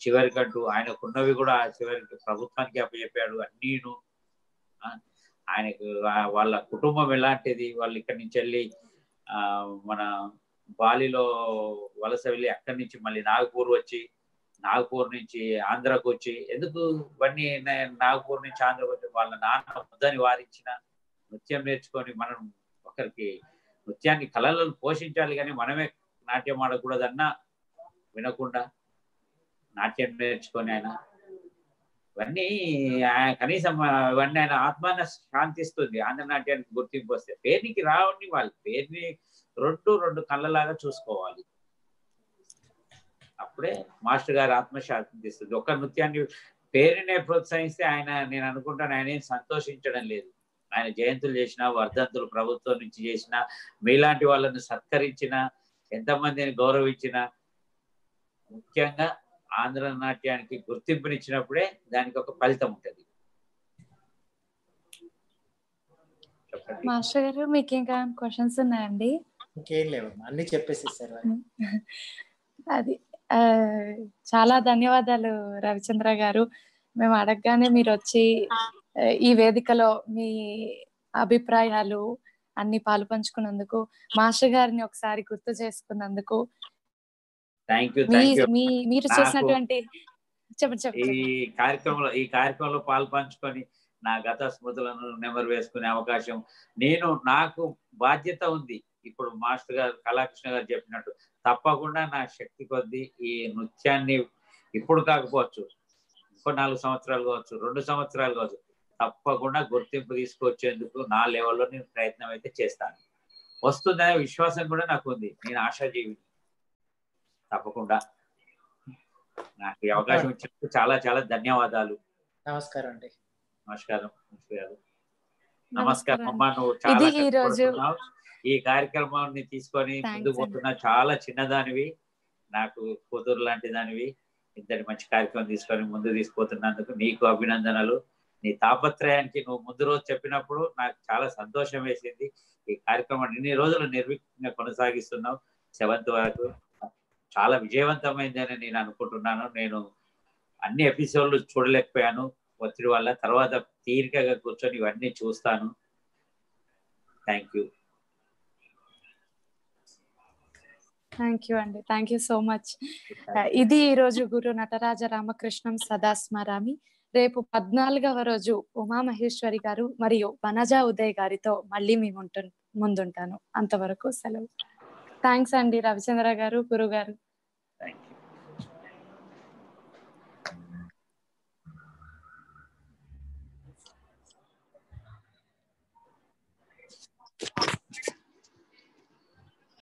చివరికంటూ ఆయనకున్నవి కూడా చివరికి ప్రభుత్వానికి అప్పచెప్పాడు. అన్నీను ఆయనకు వాళ్ళ కుటుంబం ఎలాంటిది? వాళ్ళు ఇక్కడి నుంచి వెళ్ళి ఆ మన బాలిలో వలస వెళ్ళి అక్కడి నుంచి మళ్ళీ నాగపూర్ వచ్చి నాగపూర్ నుంచి ఆంధ్రాకు వచ్చి ఎందుకు ఇవన్నీ నాగపూర్ నుంచి ఆంధ్రకు వచ్చి వాళ్ళ నాన్న వద్దని వారించిన నృత్యం నేర్చుకొని మనం ఒకరికి నృత్యాన్ని కళలను పోషించాలి కానీ మనమే నాట్యం ఆడకూడదన్నా వినకుండా నాట్యం నేర్చుకొని ఆయన ఇవన్నీ కనీసం ఇవన్నీ ఆయన ఆత్మాన శాంతిస్తుంది ఆంధ్రనాట్యానికి గుర్తింపు వస్తే పేరునికి రావండి వాళ్ళు. పేరుని రెండు రెండు కళ్ళలాగా చూసుకోవాలి. అప్పుడే మాస్టర్ గారు ఆత్మ శాంతిస్తుంది ఒక నృత్యాన్ని పేరునే ప్రోత్సహిస్తే ఆయన నేను అనుకుంటాను ఆయన ఏం సంతోషించడం లేదు. ఆయన జయంతులు చేసిన వర్ధంతులు ప్రభుత్వం నుంచి చేసిన మీలాంటి వాళ్ళని సత్కరించిన ఎంతమందిని గౌరవించిన ముఖ్యంగా ఆంధ్ర నాట్యానికి గుర్తింపునిచ్చినప్పుడే దానికి ఒక ఫలితం ఉంటుంది. మాస్టర్ గారు మీకు ఇంకా క్వశ్చన్స్ ఉన్నాయండి? ఇంకేం లేవు అన్ని చెప్పేసేసారు. అది చాలా ధన్యవాదాలు రవిచంద్ర గారు. మేము అడగగానే మీరు వచ్చి ఈ వేదికలో మీ అభిప్రాయాలు అన్ని పాలు పంచుకున్నందుకు మాస్టర్ గారిని ఒకసారి గుర్తు చేసుకున్నందుకు థ్యాంక్ యూ మీరు చేసినటువంటి ఈ కార్యక్రమంలో ఈ కార్యక్రమంలో పాలు పంచుకొని నా గత స్మృతులను నెమరు వేసుకునే అవకాశం. నేను నాకు బాధ్యత ఉంది. ఇప్పుడు మాస్టర్ గారు కళాకృష్ణ గారు చెప్పినట్టు తప్పకుండా నా శక్తి కొద్దీ ఈ నృత్యాన్ని ఇప్పుడు కాకపోవచ్చు ఇంకో నాలుగు సంవత్సరాలు కావచ్చు రెండు సంవత్సరాలు కావచ్చు తప్పకుండా గుర్తింపు తీసుకొచ్చేందుకు నా లెవెల్లో నేను ప్రయత్నం అయితే చేస్తాను. వస్తుందనే విశ్వాసం కూడా నాకు ఉంది. నేను ఆశాజీవిని. తప్పకుండా. నాకు ఈ అవకాశం ఇచ్చినందుకు చాలా చాలా ధన్యవాదాలు. నమస్కారం అండి. నమస్కారం నమస్కారం. అమ్మా నువ్వు చాలా ఈ రోజు కష్టపడుతున్నావు. ఈ కార్యక్రమాన్ని తీసుకొని ముందుకు. పోతున్నా చాలా చిన్నదానివి. నాకు కూతురు లాంటి దానివి. ఇంతటి మంచి కార్యక్రమం తీసుకొని ముందు తీసుకుపోతున్నందుకు నీకు అభినందనలు. నీ తాపత్రయానికి నువ్వు ముందు రోజు చెప్పినప్పుడు నాకు చాలా సంతోషం వేసింది. ఈ కార్యక్రమాన్ని ఇన్ని రోజులు నిర్విఘ్నంగా కొనసాగిస్తున్నావు. సెవెంత్ వరకు చాలా విజయవంతమైందని నేను అనుకుంటున్నాను. నేను అన్ని ఎపిసోడ్లు చూడలేకపోయాను ఒత్తిడి వల్ల. తర్వాత తీరికగా కూర్చొని ఇవన్నీ చూస్తాను. థ్యాంక్ యూ థ్యాంక్ యూ అండి. థ్యాంక్ యూ సో మచ్ ఇది ఈ రోజు గురు నటరాజ రామకృష్ణం సదా స్మరామి రేపు పద్నాలుగవ రోజు ఉమామహేశ్వరి గారు మరియు వనజ ఉదయ్ గారితో మళ్ళీ మీ ముంటు ముందుంటాను. అంతవరకు సెలవు. థ్యాంక్స్ అండి రవిచంద్ర గారు గురు Awesome.